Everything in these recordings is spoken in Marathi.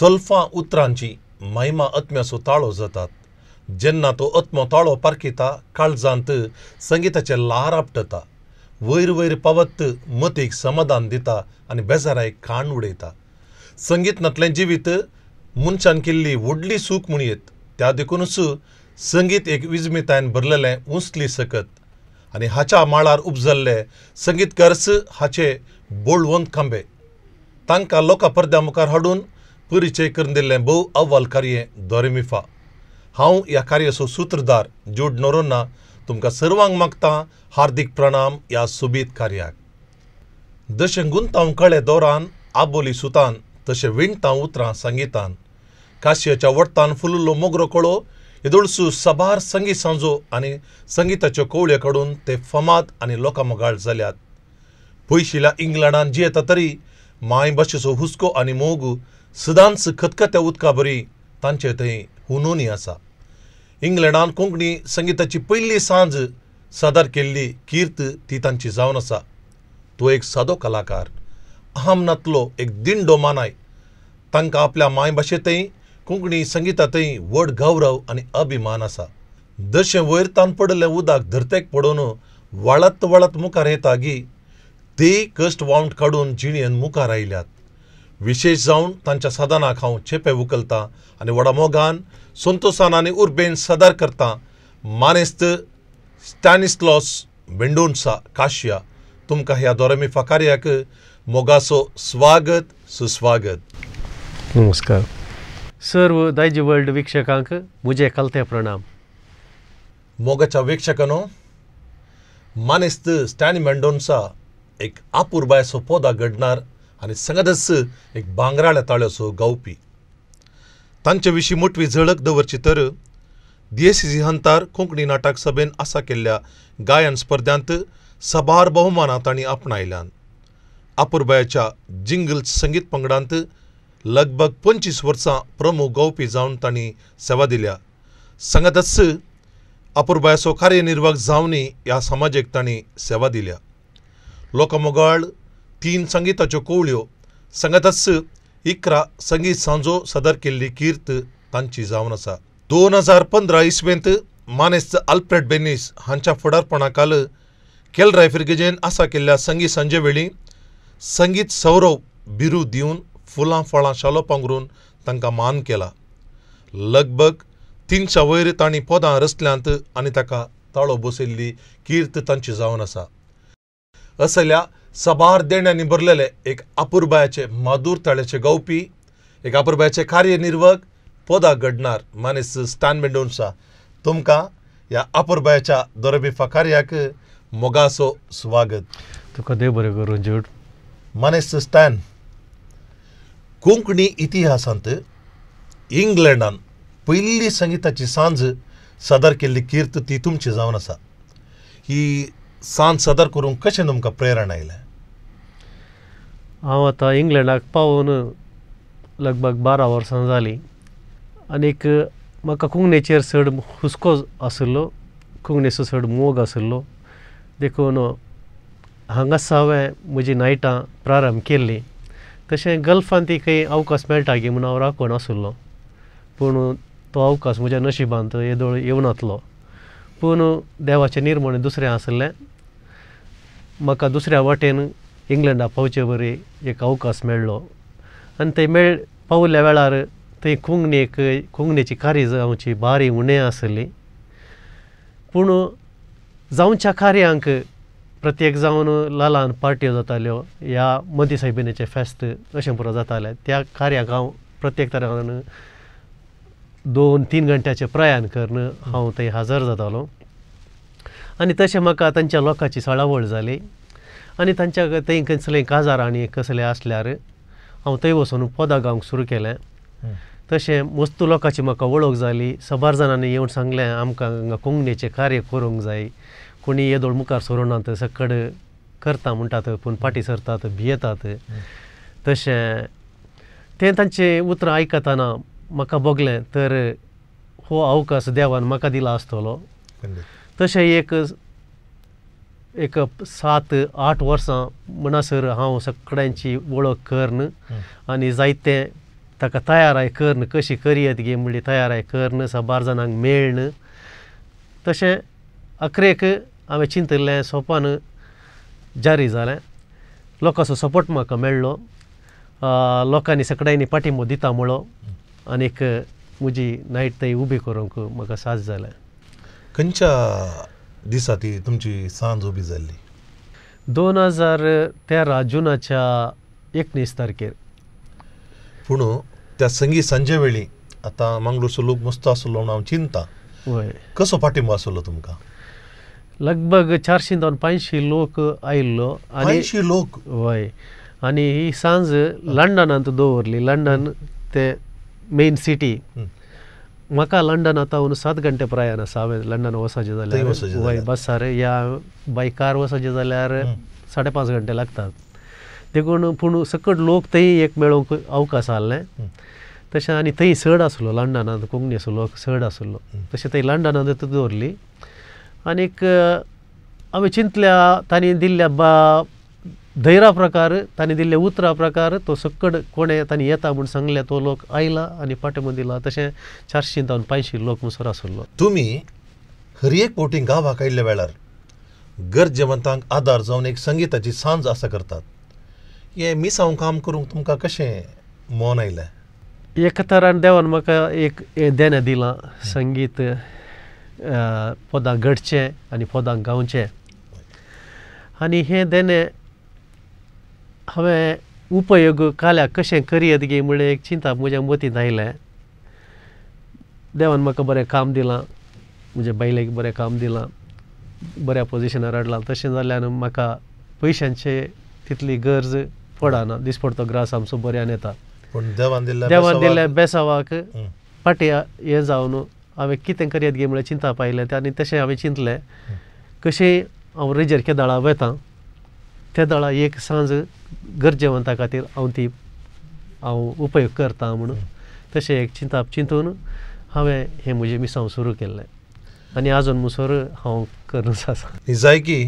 सल्फां उतरांची महिमा आत्म्याचो ताळो जातात. जेन्ना तो आत्मो ताळो पारखिता काळजांत संगीताचे ल्हार आपटता. वयर वयर पावत मतीक समाधान दिता आनी बेजारायक खाण उडयता. संगीतनांतलें जिवीत मनशान केल्ली व्हडली सूख म्हणयत त्या देखूनच संगीत एक विजमितायेन भरलेलें उंचली सकत. आनी हाच्या माळार उपजल्ले संगीतकारस हाचे बोळवंत खांबे. तांकां लोकां पडद्या मुखार हाडून परिचय करून दिल्लें भोव अव्वल कार्य दोरेमिफा हांव ह्या कार्याचो सूत्रधार जूड नोरोन्ना तुमकां सर्वांक मागतां हार्दिक प्रणाम ह्या सुबीत कार्याक जशें गुंतांव कळे दोरान आबोली सुतान तशें विणटां उतरां संगीतान काशयाच्या वट्टान फुललो मोगरो कळो येदोळसू सबार संगीत सांजो आनी संगीताच्यो कवळ्यो काडून ते फमाद आनी लोकां मोगाळ जाल्यात पयशिल्ल्या इंग्लंडान जियेता तरी माय भाशेचो हुस्को आनी मोग सदांच खतखत्या उदका बरी तांचे थंय हुनोनी आसा इंग्लंडान कोंकणी संगीताची पयली सांज सादर केल्ली कीर्त ती तांची जावन आसा तो एक सादो कलाकार अहमनांतलो एक दिंडो मानाय तांकां आपल्या मायभाशेंतय कोंकणी संगीतांतय व्हड गौरव आनी अभिमान आसा जशें वयर तान पडलें उदक धरतेक पडोवन वळत वळत मुखार येता गी ते कश्ट वावंट काडून जिणेन मुखार आयल्यात विशेश जावन तांच्या साधनाक हांव चेपे उखलतां आनी व्हडा मोगान संतोशान आनी उर्बेन सादर करतां मानेस्त स्टॅनिस्लॉस मेंडोन्सा काशिया तुमकां ह्या दोरेमिफा कार्याक मोगाचो स्वागत सुस्वागत. नमस्कार. सर्व दायजी वर्ल्ड वीक्षकांक म्हजे कलते प्रणाम. मोगाच्या वीक्षकांनो मानेस्त स्टॅनी मेंडोन्सा एक आपुरबायसो पोदा घडणार आनी सगदस एक भांगराळ्या ताळ्याचो गावपी तांचे विशीं मोटवी झळक दवरची तर डीएसीसी हंतार कोंकणी नाटक सभेन आसा केल्ल्या गायन स्पर्धांत सबार बहुमानां तांणी आपणायल्यान आपुरबायाच्या जिंगल संगीत पंगडांत लगभग पंचवीस वर्सां प्रमुख गावपी जावन तांणी सेवा दिल्या. सांगातच आपुरबायाचो कार्यनिर्वाहक जावनी ह्या समाजाक तांणी सेवा दिल्या. लोकमोगाळ तीन संगीताच्यो कवळ्यो सांगातच इकरा संगीत सांजो सदर केल्ली कीर्त तांची जावन आसा. दोन हजार पंदरा इसवेंत मानेस्त आल्फ्रेड बेनीस हांच्या फुडारपणाखाल केल रायफिर्गेजेन आसा केल्ल्या संगीत सांजे वेळी संगीत सौरव बिरू दिवन फुलां फळां शालो पांगरून तांकां मान केला. लगभग तिनशा वयर तांणी पदां रचल्यांत आनी ताका ताळो बसयल्ली कीर्त तांची जावन आसा. असल्या सबार देण्यांनी भरलेले एक अपुरबायाचे मादूर ताळ्याचे गावपी एक अपुरबायाचे कार्यनिर्वाहक पदां घडणार मानेस स्टॅन मेंडोन्सा. तुमकां ह्या अपुरबायाच्या दोरबिफा कार्याक मोगाचो स्वागत. तुका देव बरें करूं जूड मानेस स्टॅन कोंकणी इतिहासांत इंग्लंडान पयली संगीताची सांज सादर केल्ली कीर्त ती तुमची जावन आसा. ही सान सादर करूंक कशें तुमकां प्रेरण आयलें हांव आतां इंग्लंडाक पावून लगभग बारा वर्सां जालीं. आनीक म्हाका कोंकणीचेर चड हुस्को आशिल्लो कोंकणीचो चड मोग आशिल्लो देखून हांगा हांवें म्हजी नायटां प्रारंभ केल्लीं. तशें गल्फांत ती खंय अवकाश मेळटा गे म्हूण हांव राखून आशिल्लो पूण तो अवकाश म्हज्या नशिबांत येदोळ येवनातलो. पूण देवाचें निर्मण दुसरें आसलें म्हाका दुसऱ्या वाटेन इंग्लंडा पावचे वरी एक अवकाश मेळ्ळो आनी थंय मेळ पावल्या वेळार थंय कोंकणीक कोंकणीची कार्य जावची बारी उणें आसली. पूण जावच्या कार्यांक प्रत्येक जावन लालान पार्ट्यो जाताल्यो. ह्या मदी सायबिणीचें फेस्त अशें पुरो जातालें. त्या कार्याक हांव प्रत्येक तरान दोन तीन घंट्याचें प्रयाण करून हांव थंय हजर जातालो. आनी तशें म्हाका तांच्या लोकांची सळावळ जाली आनी तांच्या थंय कसलें काजार आनी कसलें आसल्यार हांव थंय वचून पदां गावंक सुरू केलें. तशें मस्तू लोकांची म्हाका वळख जाली सबार जाणांनी येवन सांगलें आमकां हांगा कोंकणीचें कार्य करूंक जाय. कोणी येदोळ मुखार सरोनात सकड करता म्हणटात पूण फाटीं सरतात भियेतात. तशें तें तांचें उतरां आयकतना म्हाका भोगलें तर हो अवकाश देवान म्हाका दिला आसतलो तशें एक एक सात आठ वर्सां म्हणसर हांव सगळ्यांची वळख करन आनी जायते ताका तयाराय करन कशी करियत गे म्हणली तयाराय करन सा बार जाणांक मेळन तशें अकरेक हांवें चिंतल्लें सोपान जारी जालें. लोकांचो सपोर्ट म्हाका मेळ्ळो. लोकांनी सगळ्यांनी पाठिंबो दिता म्हणलो आनीक म्हजी नायट थंय उबी करूंक म्हाका साथ जालें. खंयच्या दिसा ती तुमची सांज उबी जाल्ली दोन हजार तेरा जुनाच्या एकवीस तारखेर. पूण त्या संगीत सांजे वेळी आतां मंगळूरचो लोक मस्त आसलो म्हणून हांव चिंता. वय कसो पाठिंबो आसलो तुमकां? लगभग चारशीं दोन पांचशी लोक आयिल्लो आनी लोक? वय आनी ही सांज लंडनांत दवरली. लंडन ते मेन सिटी. म्हाका लंडन तावन सात घंटे प्रयाण आसा हांवें लंडन वचचें जाल्यार वय. बसार या बायकार वचचें जाल्यार. साडे पांच घंटे लागतात देखून पूण सकट लोक थंय एक मेळोवंक अवकाश आहलें हं. तशें आनी थंय चड आसलो लंडनांत कोंकणीचो लोक चड आसलो. तशें थंय लंडनांत दवरली आनीक हांवें चिंतल्या तांणी दिल्ल्या बा धैर्या प्रकार तांणी दिल्ल्या उतरा प्रकार तो सकड कोणें तांणी येता म्हूण सांगलें तो लोक आयला आनी पाठिंबो दिला तशें चारशीं जावन पांचशी लोक मुसर आसलो तुमी हर एक पोटी गांवाक आयिल्ल्या वेळार गरजेवंतांक आदार जावन एक संगीताची सांज आसा करतात. हे मिसांव काम करूंक तुमकां कशें मोन आयलें? एका तरान देवान म्हाका एक देणें दिलां संगीत पदां घडचें आनी पदां गावचें. आनी हें देणें हांवें उपयोग काल्याक कशें करियत गे म्हणलें एक चिंता म्हज्या मतींत आयलें देवान म्हाका बरें काम दिलां म्हज्या बायलेक बरें काम दिलां बऱ्या पोजिशनार हाडलां तशें जाल्यार म्हाका पयशांचे तितली गरज पडना दिसपडतो ग्रास आमचो बऱ्यान येता पूण देवान दिल्ल्या देवान बेसावाक- दिल्ल्या बेसावाक हं. पाटी हें जावन हांवें कितें करयत गे म्हळ्यार चिंता पायलें तें आनी तशें हांवें चिंतलें कशें हांव रेजर के दळा वेतां त्या दळा एक सांज गरजेवंता खातीर हांव ती हांव उपयोग करतां म्हणून तशें एक चिंता चिंतून हांवें हें म्हजें मिसांव सुरू केल्लें. आनी आजून मुसोर हांव करूंच आसा. ही जायकी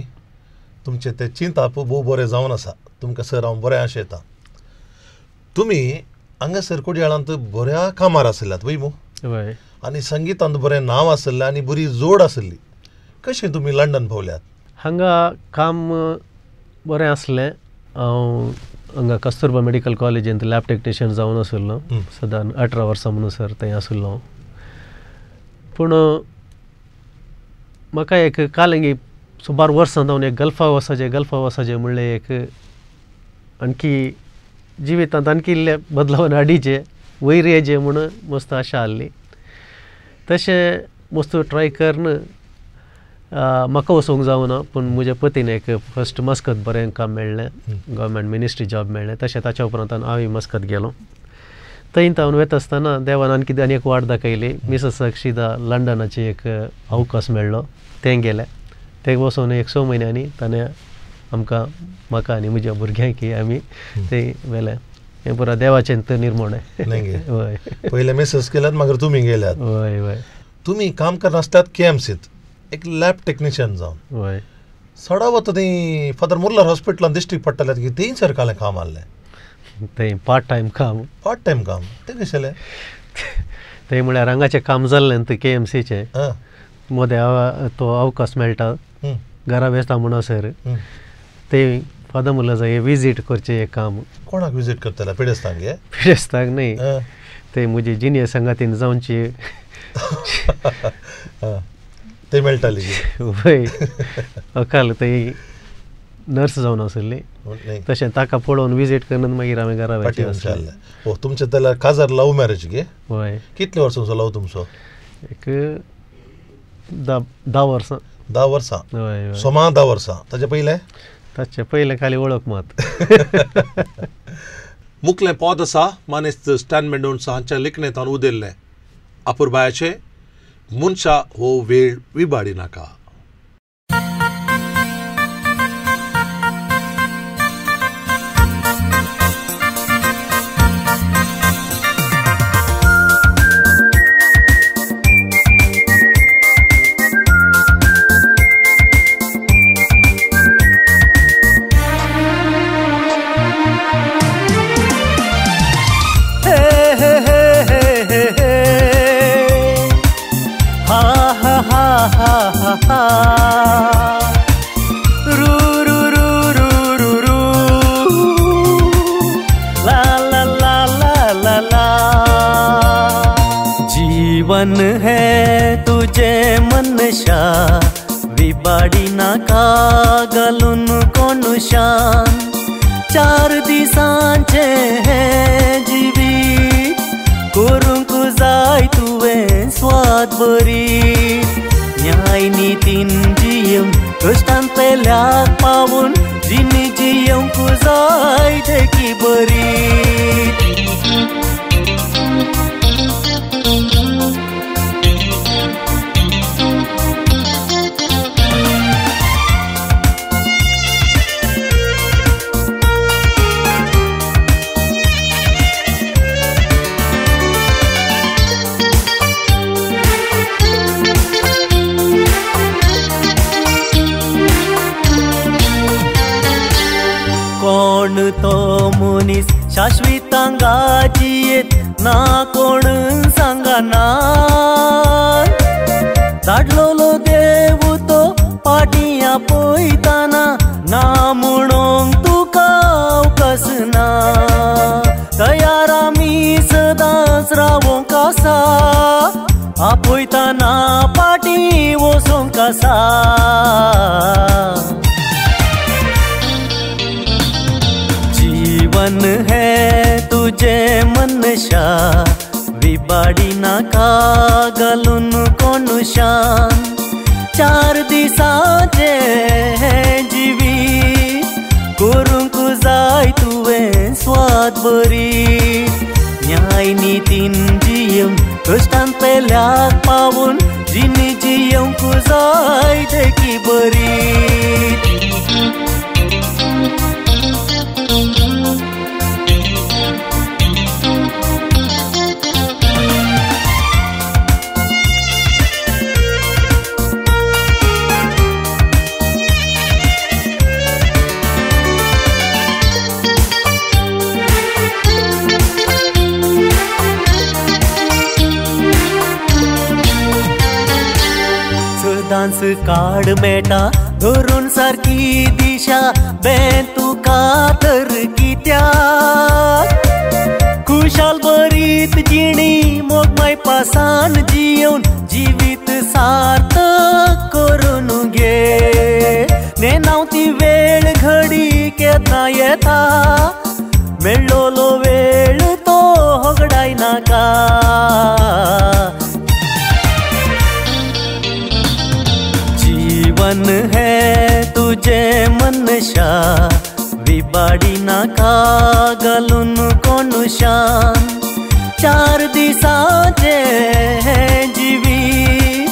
तुमचें तें चिंता भोव बरें जावन आसा. तुमकां सर हांव बरें आशेतां तुमी हांगासर कोडयाळांत बऱ्या कामार आसल्यात वय मू हय. आनी संगितांत बरें नांव आसलें आनी बरी जोड आसली कशें तुमी लंडन भोंवल्यात? हांगा काम बरें आसलें हांव हांगा कस्तुरबा मेडिकल कॉलेजींत लॅब टेक्निशियन जावन आशिल्लो हं. सदां अठरा वर्सां म्हणून सर थंय आशिल्लो पूण म्हाका एक कालंगी सुमार वर्सां जावन एक गल्फा वसाचें गल्फा वसाचें म्हणलें एक आणकी जिवितांत आणकी इल्ले बदलावन हाडीचे वयर येजे म्हणून मस्त आशा आहली तशें मस्त ट्राय करन म्हाका वचोंक जावना पूण म्हज्या पतीन एक फस्ट मस्कत बरें काम मेळ्ळें गव्हर्मेंट मिनिस्ट्री जॉब मेळ्ळें तशें ताच्या उपरांत हांवूय मस्कत गेलो. थंय हांव वता आसतना देवान आनी आनी एक वाट दाखयली मिससाक शिदा लंडनाची एक अवकाश मेळ्ळो तें गेलें. तें वचोन एक स म्हयन्यांनी ताणें आमकां म्हाका आनी म्हज्या भुरग्यांक आमी थंय व्हेलें हें पुरा देवाचें तर निर्मण. हय. पयले मेसेज केल्यात मागीर तुमी गेल्यात. हय हय. तुमी काम करनासतात के एम सीत एक लॅब टेक्निशियन जावन सडा वता थंय फादर मुर्लर हॉस्पिटलान दिश्टी पडटल्यात की थंय सरकालें काम आहलें थंय पार्ट टायम काम. पार्ट टायम काम. तें कशेलें? थंय म्हळ्यार हांगाचें काम जाल्लें न्ही के एम सीचें मोदें तो अवकाश मेळटा घरा बेसता म्हणसर. ते फादर मुलं जाय विजीट करचें हें काम. कोणाक विजीट करतले? पिडेस्तांक गे फेस्ताक न्ही. ते म्हजी जिनियर संगातीन जावची आं. ते मेळटाली वय. अकाल थंय नर्स जावन आसली न्ही, तशें ताका पळोवन विजीट करून मागीर हांवें घरा तुमचे जाल्यार काजार लव मॅरेज गे. वय. कितले वर्सांचो लव तुमचो? एक धा धा वर्सां धा वर्सां हय हय सोमा धा वर्सां ताचे पयले ताचे पयलें खाली वळख मात मुखलें पद आसा मानेस्त स्टॅन मेंडोन्स हांच्या लिखणेंतान उदेल्लें अपुरबायाचे मनशा हो वेळ विबाडी विबाडी नाका घालून कोण शान चार दिसांचे हे जिवी। करूंक जाय तुवें स्वाद बरी। न्याय नितीन जियम कश्टान पेल्याक पावून जिनी जियंक जाय काड मेटा, धरून सारकी दिशा, बेन तुका तर कित्याक खुशाल बरीत जिणी मोगमाय पासान जियोन जिवीत सार्थक करून घे. नेनाव ती वेळ घडी केन्ना येता मेळ्ळोलो वेळ मन है तुझे मनशा। विबाडी नाका घालून कोणशान चार दिसाचे हे जिवी।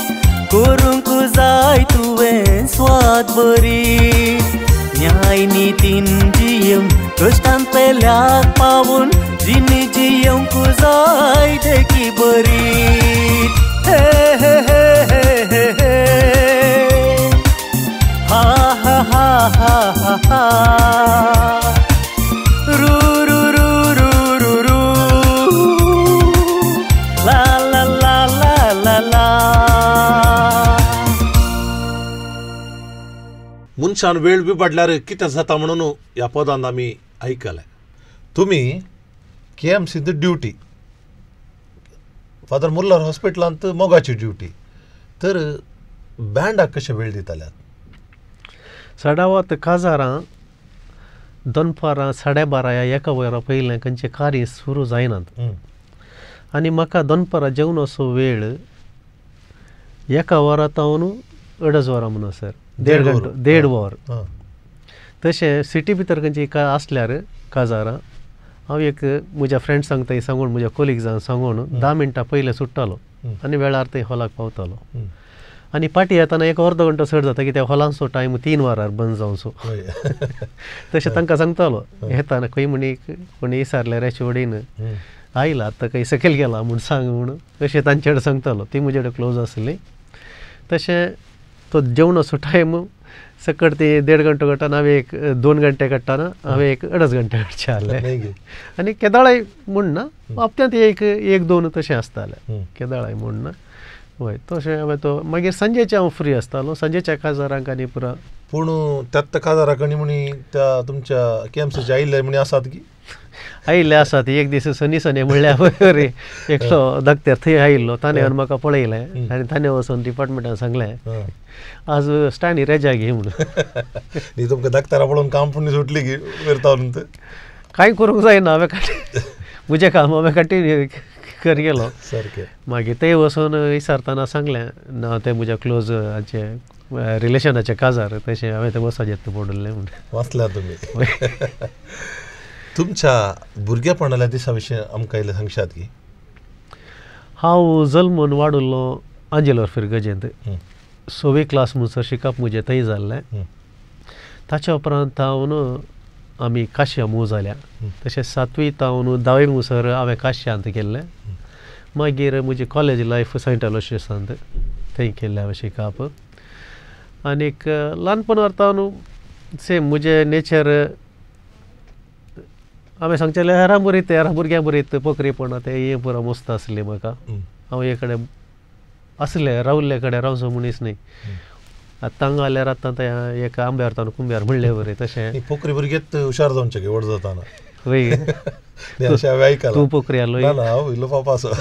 करूंक जाय तुवें स्वाद बरी। न्याय नितीन जियम कश्टान पेल्याक पावून जिनी जियंक जाय देखी बरी। हे हे हे हे हे मनशान वेळ बिबाडल्यार कितें जाता म्हणून ह्या पदांत आमी आयकलें तुमी के एम सींत ड्युटी फादर मुल्लर हॉस्पिटलांत मोगाची ड्युटी तर बँडाक कशें वेळ दिताल्यात? सडावत काजारां दनपारां साडे बारा ह्या एका वरा पयलें खंयचें कार्य सुरू जायनात. आनी म्हाका दनपारां जेवण असो वेळ एका वरातावन अडज वरां म्हणून सर देड वर. घंटो देड वर. तशें सिटी भितर खंयची का आसल्यार काजारां हांव एक म्हज्या फ्रेंड्सांक थंय सांगून म्हज्या कोलिग्जांक सांगून धा मिनटां पयलें सुट्टालो. आनी वेळार थंय हॉलाक पावतालो. आनी पाटी येताना एक अर्द घंटो चड जाता कित्याक हॉलांचो टायम तीन वरार बंद जावचो हय. तशें तांकां सांगतालो येताना खंय म्हणी कोणी विचारल्यार एच वडीन. आयला आतां खंय सकयल गेला म्हूण सांग म्हूण. अशें तांचे कडेन सांगतालो ती म्हजे कडेन क्लोज आसली. तशें तो जेवणाचो टायम सकट ती देड घंटो काडटाना हांवें एक दोन घंटे काडटाना हांवें एक अडच घंटे काडचे आहले गे. आनी केदाळाय म्हूण ना हप्त्यांत एक एक दोन तशें आसतालें. केदाळाय म्हूण ना. वय तशें हांवें तो मागीर संजेचे हांव फ्री आसतालो संजेच्या काजारांक आनी पुरा पूण त्यात काजाराकणी म्हणी त्या तुमच्या कॅम्पसाचे आयिल्ले म्हणी आसात की? आयिल्ले आसात एक दीस सनी सनी म्हणल्यार एकलो धाकट्यार थंय आयिल्लो ताणें व्हरून म्हाका पळयलें. आनी ताणें वचून डिपार्टमेंटान सांगलें. आज स्टँडी रेजा घे म्हणून न्ही तुमकां धाकतारा पळोवन काम पुणी सुटली की वयरतावन कांय करूंक जायना हांवें म्हजें काम हांवें कंटिन्यू कर गेलो. सारकें मागीर ते वचून विचारतना सांगलें ना ते म्हज्या क्लोज हाचे रिलेशनाचे काजार तशें हांवें ते वचत येता पडले म्हणून. वाचल्या तुमी तुमच्या भुरगेपणाल्या दिसा विशीं आमकां इल्लें सांगशात की? हांव जल्मून वाडुल्लो आंजेलोर फिरगजेंत. सोवी क्लास म्हणसर शिकप म्हजें थंय जाल्लें. ताच्या उपरांत हांव न्हू आमी काश्या मूव जाल्या. तशेंच सातवीत हांव न्हू धावे मुसर हांवें काश्यांत केल्लें मागीर म्हजी कॉलेज लायफ सेंट अलोशियसांत थंय केल्लें हांवें शिकप आनीक ल्हानपण व्हरता न्हू सेम म्हजें नेचर हांवें सांगचेलें हेरां बरीत हेरां भुरग्यां बरीत पोखरीपणां ते हें पुरो मस्त आसलें म्हाका. हांव हे कडेन असलें रावल्ले कडेन रावचो मनीस न्ही. आतां जाल्यार आतां ते एक आंब्यार तावन कुंब्यार म्हणलें बरें तशें न्ही पोखरी भुरगेत हुशार जावचे व्हड जाताना. अशें हांवें आयकलां तूं पोखरी आलो ना ना हांव इल्लो पापा असो.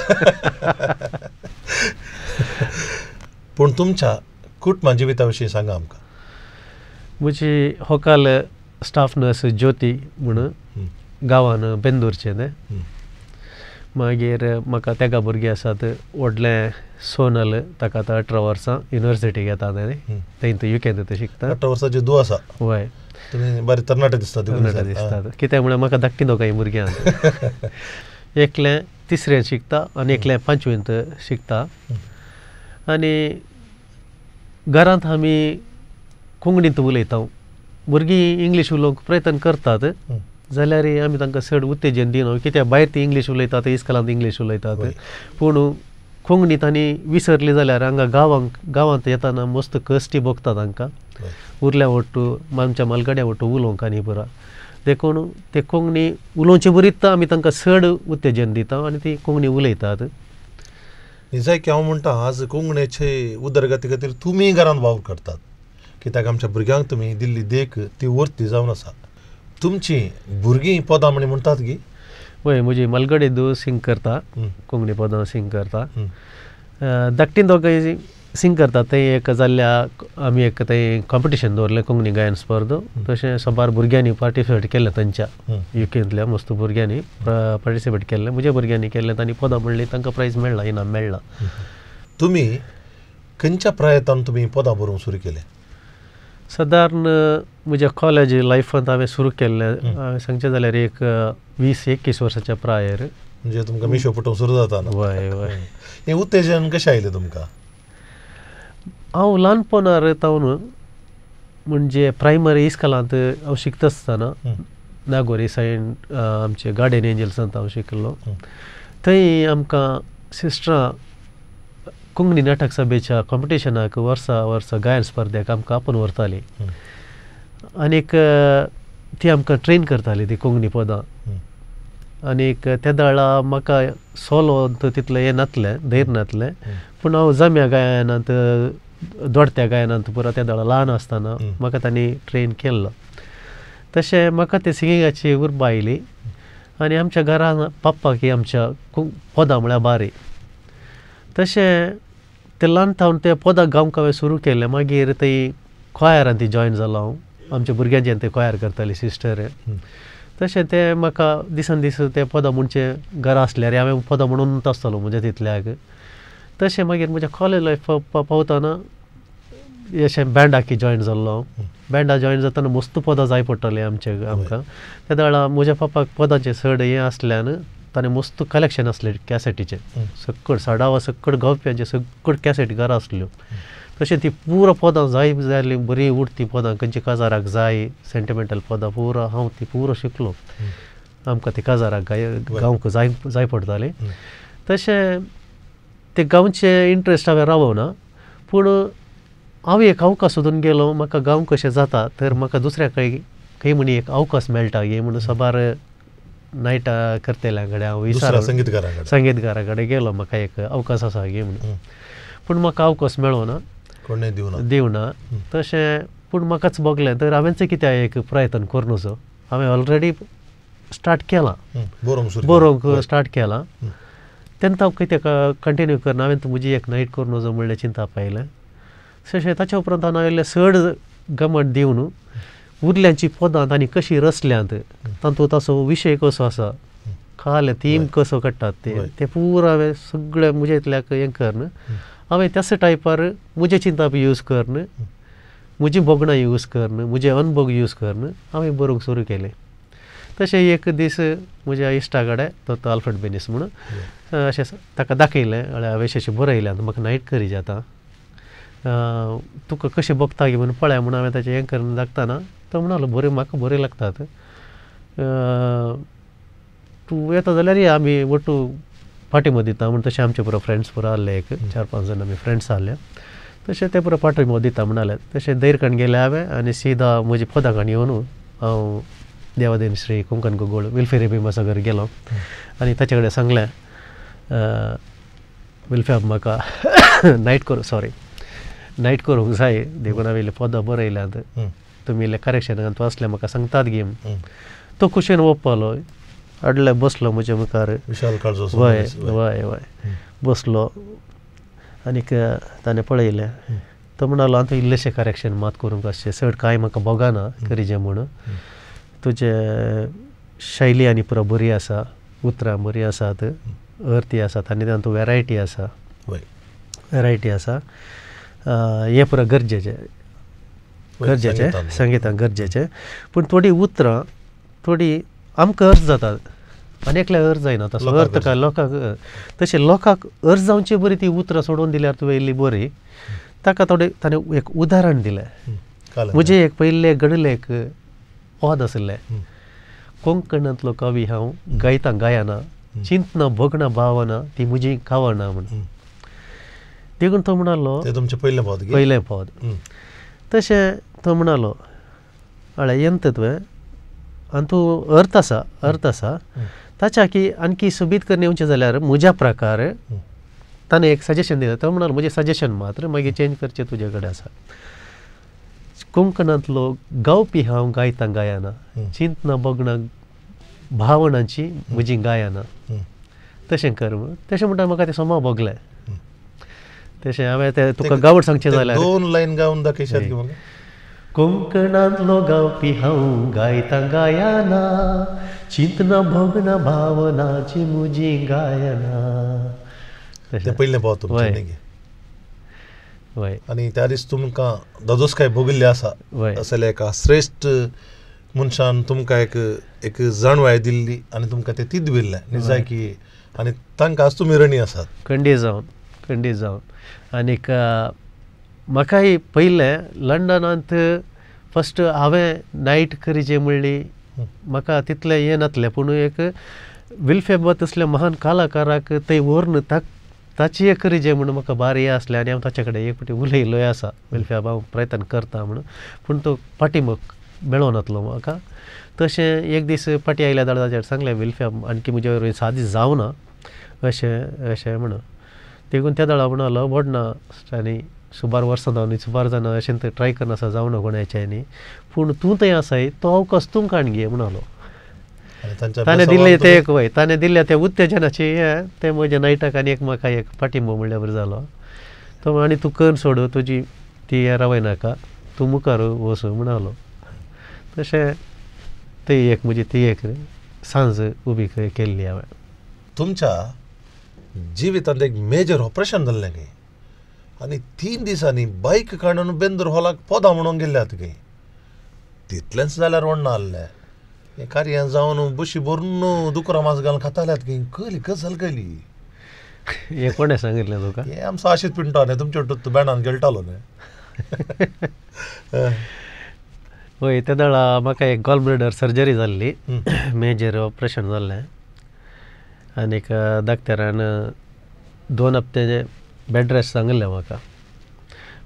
पूण तुमच्या कुटुंबा जिविता विशीं सांगा आमकां. म्हजी होकाल स्टाफ नर्स ज्योती म्हूण हं. गांवान बेंदूरचें हं. मागीर म्हाका तेगा भुरगीं आसात व्हडलें सोनल ताका आतां अठरा वर्सां युनिवर्सिटीक येता तें हं. थंय युकेंत ते शिकता अठरा वर्साची दू आसा. तुमी बरें तरणाटे दिसता देखून कर्नाटक दिसता. दिसतात. कित्याक म्हळ्यार म्हाका धाकटी दोगांय भुरगीं आसात एकलें तिसरेंत शिकता आनी एकलें पांचवेंत शिकता. आनी घरांत आमी कोंकणींत उलयता. भुरगीं इंग्लीश उलोवंक प्रयत्न करतात. जाल्यार आमी तांकां चड उत्तेजन दिना कित्याक भायर ती इंग्लीश उलयतात इस्कलांत इंग्लीश उलयतात. पूण कोंकणी तांणी विसरली जाल्यार हांगा गांवांक गांवांत येताना मस्त कश्टी भोगतात तांकां. उरल्या वट्टू आमच्या मलगड्या वट्टू उलोवंक आनी पुरा. देखून ते कोंकणी उलोवचे बरीत आमी तांकां चड उत्तेजन दिता आनी ती कोंकणी उलयतात. न्ही जाय की हांव म्हणटा आज कोंकणीचे उदरगती खातीर तुमी घरांत वावर करतात. कित्याक आमच्या भुरग्यांक तुमी दिल्ली देख ती वर्ती जावन आसा तुमची भुरगीं पदां म्हणी म्हणटात की? वय म्हजी मलगडे दू सिंग करता. कोंकणी पदां सिंग करता. धाकटीं दोगांय सिंग करता थंय एक जाल्ल्या आमी एक थंय कॉम्पिटिशन दवरलें कोंकणी गायन स्पर्ध. तशें सबार भुरग्यांनी पार्टिसिपेट केलें थंयच्या हं. युकेंतल्या मस्त भुरग्यांनी पार्टिसिपेट केल्लें म्हज्या भुरग्यांनी केल्लें तांणी पदां म्हणलीं तांकां प्रायज मेळ्ळां इनाम मेळ्ळां तुमी खंयच्या प्रायतान तुमी पदां बरोवंक सुरू केलें? सादारण म्हज्या कॉलेज लायफांत हांवें सुरू केल्लें हांवें सांगचें जाल्यार एक वीस एकवीस वर्साच्या प्रायर म्हणजे तुमकां मिशो पटोवंक सुरू जाताना. वय वय हें उत्तेजन कशें आयलें तुमकां? हांव ल्हानपणार तावन म्हणजे प्रायमरी इस्कलांत हांव शिकता आसतना. नागोरी सायन आमचे गार्डन एंजल्सांत हांव शिकलो. हं. थंय आमकां सिस्टरां कोंकणी नाटक सभेच्या कॉम्पिटिशनाक वर्सा वर्सा गायन स्पर्धेक आमकां आपोवन व्हरताली. आनीक ती आमकां ट्रेन करताली ती कोंकणी पदां. आनीक त्या दाळा म्हाका सोलो तितलें हें नासलें धैर्य नासलें हं. पूण हांव जम्या गायनांत दोडत्या गायनांत पुरो त्या दाळा ल्हान आसतना. म्हाका तांणी ट्रेन केल्लो तशें म्हाका ते सिंगिंगाची उर्बा आयली आनी आमच्या घरान पप्पाक ही आमच्या पदां म्हळ्यार बारी तशें ते ल्हान थावन ते पदां गावंक हांवें सुरू केलें. मागीर थंय खोयारान ती जॉयन जालो हांव. आमच्या भुरग्यांचें ते खोयार करताली सिस्टर. तशें ते म्हाका दिसान दीस ते पदां म्हणचे घरा आसल्यार हांवें पदां म्हणून आसतलो म्हणजे तितल्याक तशें मागीर म्हज्या कॉलेज लायफ पावतना अशें बँडाकी जॉयन जाल्लो हांव. बँडा जॉयन जाताना मस्त पदां जाय पडटालीं आमचे आमकां. त्या वेळा म्हज्या पप्पाक पदांचें चड हें आसल्यान ताणें मस्त कलेक्शन आसलें कॅसेटीचें. सक्कड साडावा सक्कड गावप्यांचे सक्कड कॅसेट घरा आसल्यो तशें ती पुरो पदां जाय जाली बरी उडती पदां. खंयची काजाराक जाय सेंटिमेंटल पदां पुरो. हांव ती पुरो शिकलो. आमकां ती काजाराक गाय गावंक जाय जाय पडटाली. तशें ते गांवचे इंट्रस्ट हांवें रावोना पूण हांव एक अवकाश सोदून गेलो. म्हाका गांव कशें जाता? तर म्हाका दुसऱ्या खंय खंय म्हणी एक अवकाश मेळटा. हे म्हणून सबार नायटा करतेल्या कडेन हांव विचार संगीतकारा कडेन संगीतकारा कडेन गेलो म्हाका एक अवकाश आसा गे म्हणून. पूण म्हाका अवकाश मेळो ना कोणें दिवना दिवना तशें पूण म्हाकाच बगलें तर हांवेंच कित्याक एक प्रयत्न करूनचो? हांवें ऑलरेडी स्टार्ट केलां. बरोवंक बरोवंक. स्टार्ट केलां. तेन्ना हांव कित्याक कंटिन्यू करना हांवें म्हजी एक नायट करून वचो म्हणलें चिंता पायलें तशें ताच्या उपरांत हांव इल्लें चड गमट दिवन उरल्यांची पदां तांणी कशीं रचल्यांत तातूंत ताचो विशय कसो आसा? खाल थीम कसो काडटात ते. ते पूर हांवें सगळें म्हज्या इतल्याक हें करन हांवें त्याच टायपार म्हजे चिंताप यूज करन म्हजी बोगणां यूज करन म्हजे अनुभव यूज करन हांवें बरोवंक सुरू केलें. तशें एक दीस म्हज्या इश्टा कडेन तो तो आल्फ्रेड बेनीस म्हणून अशें ताका दाखयलें. हांवें अशें बरयलें आतां म्हाका नायट करी जाता. तुका कशें बगता गे म्हणून पळय म्हणून हांवें ताचें हें करून दाखताना तो म्हणलो बरें म्हाका बरें लागतात. तूं येता जाल्यार या आमी वटू पाठिंबो दिता म्हण तशें आमचे पुरो फ्रेंड्स पुरो आहले एक चार पांच जाण आमी फ्रेंड्स आहले तशें ते पुरो पाठिंबो दिता म्हणाले. तशें दैरकाण गेले हांवें आनी सीदा म्हजी पदां येवन हांव देवादेन श्री कोंकण गोगोळ वेलफेअर बिमासागर गेलो. आनी ताचे कडेन सांगलें अं, वेलफेअर म्हाका नायट करूं सॉरी नायट करूंक जाय देखून हांवें पदां बरयल्यांत हं, तुमी इल्लें करेक्शनाक तो आसलें म्हाका सांगतात गे हं. तो कुशीन ओपलो हाडले बसलो म्हज्या मुखार. विशाल काळजो वय वय. वय बसलो. आनीक ताणें पळयलें. तो म्हणलो आतां इल्लेशें करेक्शन मात करूंक अशें चड कांय म्हाका बोगाना करिजें म्हणून. तुजे शैली आनी पुरो बरी आसा उतरां बरीं आसात अर्ती आसात आनी तातूंत वेरायटी आसा. वेरायटी आसा. हें पुरो गरजेचें. गरजेचें संगीतान. गरजेचें. पूण थोडीं उतरां थोडीं आमकां अर्थ जातात. आनी एकल्या अर्थ जायना तसो अर्थ काय लोकांक तशें लोकांक अर्थ जावचे बरी ती उतरां सोडून दिल्यार तुवें इल्ली बरी. ताका थोडें ताणें एक उदाहरण दिलें म्हजें एक पयले गडलेक पद आसलें कोंकणांतलो कवी हांव गायता गायना चिंतना भोगना भावना ती म्हजी खावना म्हण. देखून तो म्हणालो तुमचें पयलें पयलें पद. तशें तो म्हणालो हळें येंत तुवें आनी तूं अर्थ आसा अर्थ आसा ताच्या की आणखी सुबीत करणे येवचें जाल्यार म्हज्या प्रकार. ताणें एक सजेशन दिलें तो म्हणालो म्हजें सजेशन मात्र मागीर चेंज करचें तुजे कडेन आसा कोंकणांतलो गावपी हांव गायता गायना. चिंतना बगना भावनांची म्हजी गायना. तशें कर म्हूण तशें म्हणटा म्हाका तें सोमा भोगलें. तशें हांवें तें तुका गावड सांगचें जाल्यार दोन लाईन गावन दाखयशात कोंकणांतलो गावपी हांव गायता गायना चिंतना भोगना भावनाची म्हजी गायना. पयलें पावत वय. आनी त्या दीस तुमकां दोदोसकाय भोगिल्ली आसा वय. असले एका श्रेश्ठ मनशान तुमकां एक एक जाणवाय दिल्ली आनी तुमकां तें तीद दिल्लें न्ही जाय की आनी तांकां आज तुमी रणी आसात खंडी जावन खंडी जावन आनीक म्हाकाय पयलें लंडनांत फस्ट हांवें नायट करिजे म्हणली म्हाका तितलें हें नासलें पूण एक विल्फेबा तसल्या महान कलाकाराक थंय व्हरून ताक ताची एक करीचें म्हणून म्हाका बार हें आसलें आनी हांव ताचे कडेन एक फावटी उलयलोय आसा विल्फेब हांव प्रयत्न करता म्हणून पूण तो पाठिंबो मेळो नासलो म्हाका तशें एक दीस पाटी आयल्या दाडाचेर सांगलें विल्फेब आणकी म्हजे वरवीं सादी जावना अशें अशें म्हणून देखून त्या दाडा म्हणलो वडना आनी सुमार वर्सां जावन सुमार जाणा अशें थंय ट्राय करना आसा जावना कोणाच्यानी पूण तूं थंय आसाय तो तूं काण घे म्हणलो ताणें दिल्लें तें एक वय. ताणें दिल्लें त्या उत्तेजनाची हें तें म्हज्या नायटाक आनी एक म्हाका एक पाठिंबो म्हणल्यार बरो जालो तो आनी तूं कर सोड तुजी ती हें रावय नाका. तूं मुखार वच म्हणलो तशें ती एक म्हजी ती एक सांज उबी केल्ली हांवें तुमच्या जिवितांत एक मेजर ऑपरेशन जाल्लें गे आनी तीन दिसांनी बायक काडून बेंदूर हॉलाक पोदां म्हणून गेल्ल्यात गे तितलेंच जाल्यार व्हडना आहलें हें कार्य जावन बशी भरून दुकरां मास घालून खाताल्यात गे कळली गजाल कळली? हें कोणें सांगितलें तुका हें आमचो आशीत पिंटो न्ही तुमच्या बँडान गेळटालो न्ही हय त्या दाडा म्हाका एक गॉल ब्लेडर सर्जरी जाल्ली. मेजर ऑपरेशन जाल्लें आनीक अ, दोन हप्ते बॅड रेस्ट सांगलें म्हाका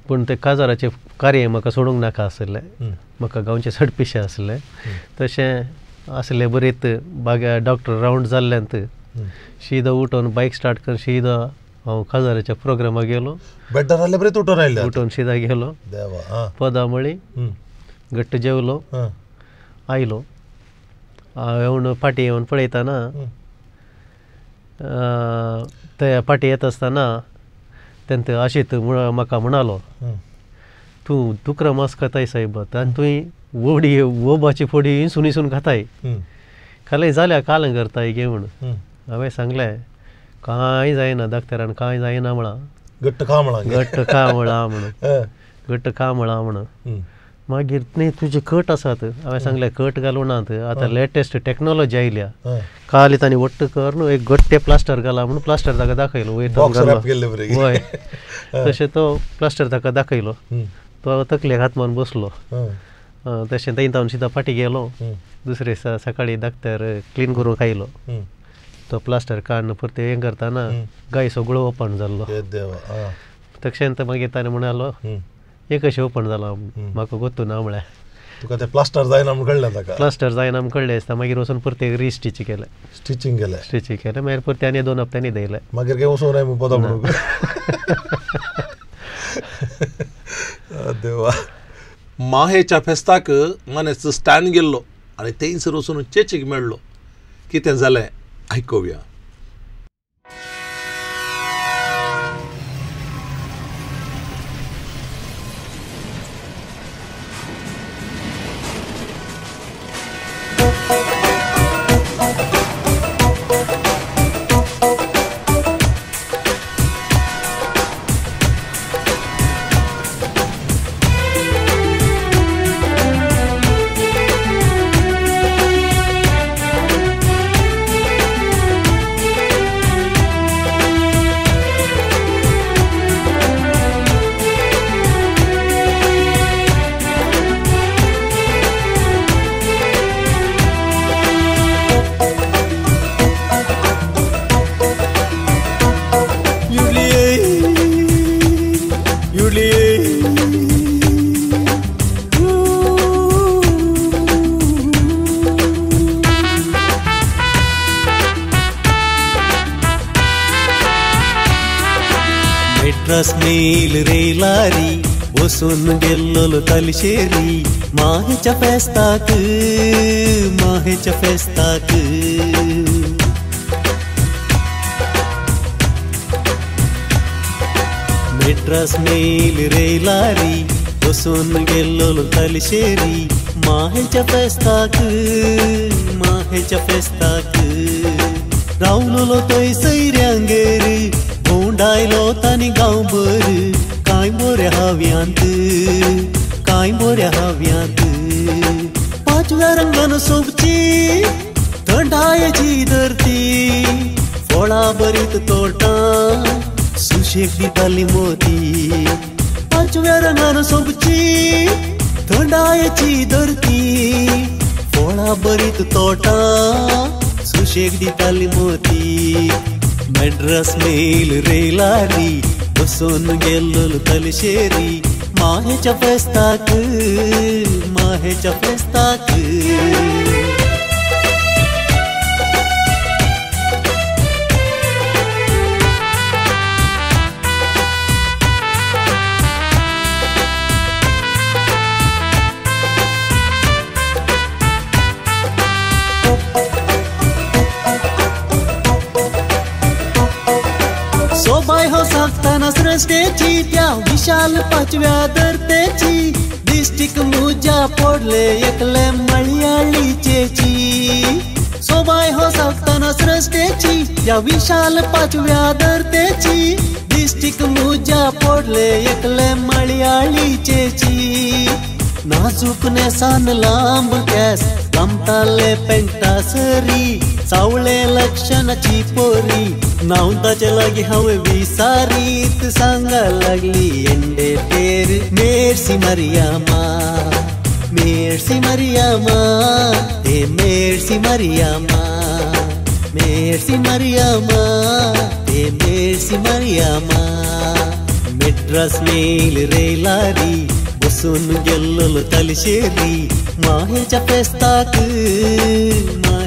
पूण ते काजाराचें कार्य म्हाका सोडूंक नाका आसलें. म्हाका गांवचें चड पिशें आसलें तशें आसलें बरीत बागा डॉक्टर रावंड जाल्ल्यांत. शिदो उठोन बायक स्टार्ट करून शिदो हांव काजाराच्या प्रोग्रामाक गेलो. बेड्डार आले बरे तुटून राहिले आता. उठून सिधा गेलो. पदामळी घट्ट जेवलो. आयलो येवन पाटी येवन पळयतना त्या पाटी येत आसतना तेंत आशीत म्हुण- म्हाका म्हणालो. तूं दुकरा मास खाताय सायबात आनी तुवें वोडी वोबाची फोडी इसून इसून खाताय. खाले जाल्या काल करताय गे म्हूण. हांवें सांगलें कांय जायना दाक्तरान कांय जायना म्हणा. घट्ट खा म्हणा. घट्ट खा म्हणा म्हणून. घट्ट खा म्हणा म्हणून. मागीर न्ही तुजे कट आसात. हांवें सांगलें कट घालूं नात. आतां लेटेस्ट टॅक्नोलॉजी आयल्या. काल तांणी वट्ट कर न्हू एक गट्टे प्लास्टर घाला म्हणून प्लास्टर ताका दाखयलो वयर वय तशें तो प्लास्टर ताका दाखयलो. तो तकलेक हात मारून बसलो. तशें थंय तावन सिधा फाटी गेलो. दुसरे दिसा सकाळी दाक्तर क्लीन करूंक आयलो. तो प्लास्टर काडून परते हें करताना. गाय सगळो ओपन जाल्लो देवा. तशेंत मागीर ताणें म्हणालो हं. हे कशें ओपन जाला. म्हाका गोतू ना म्हळ्यार तुका ते प्लास्टर जायना म्हणून कळलें ताका प्लास्टर जायना आमकां कळ्ळें आसता मागीर वचून परते रिस्टीच केलें. स्टिचिंग केलें. स्टिचींग केलें. मागीर परते आनी दोन हप्त्यांनी दयलें मागीर काही वचूंक नाही पदा म्हणून? देवा. माहेच्या फेस्ताक मनेच स्टॅन गेल्लो आनी थंयसर वचून चेचीक मेळ्ळो कितें जालें आयकोवया गेल्लो तलशेरी माहेच्या फेस्ताक माहेच्या फेस्ताक मेट्रस मेल रेलारी बसून गेल्लो तलशेरी माहेच्या फेस्ताक माहेच्या फेस्ताक रावलोलो थंय सैऱ्यांगेर भोंडायलो तांणी गांवभर कांय बऱ्या हाव्यांत कांय बऱ्या हाव्यांत पांचव्या रंगान सोबची थंडायेची धरती फळां बरीत तोटां सुशेक दिताली मोती पांचव्या रंगान सोबची थंडायेची धरती फळां बरीत तोटां सुशेक दिताली मोती मेड्रस मेल रेलारी बसून गेल्लो तलशेरी माहेच्या फेस्ताक माहेच्या फेस्ताक सांगताना त्या विशाल पाचव्या धरतेची डिस्टिक मुजा पडले एकले मळयाळीचेची सोबाय हो सांगताना श्रेष्ठेची या विशाल पाचव्या धरतेची डिस्टिक मुजा पडले एकले मळयाळीचेची नाजूक नेसान लांब केस पेंटा सरी चावळे लक्षणाची पोरी नाव ताचे लागी हांवें विसारीत सांगा लागली एंडे तेर मेर्सी मरियामा। मेर्सी मरियामा हे मेर्सी मरियामा। मेर्सी मरियामा हे मेर्सी मरियामा। मेड्रास मेल रेलारी बसून गेल्लो तलशेरी माहेच्या फेस्ताक।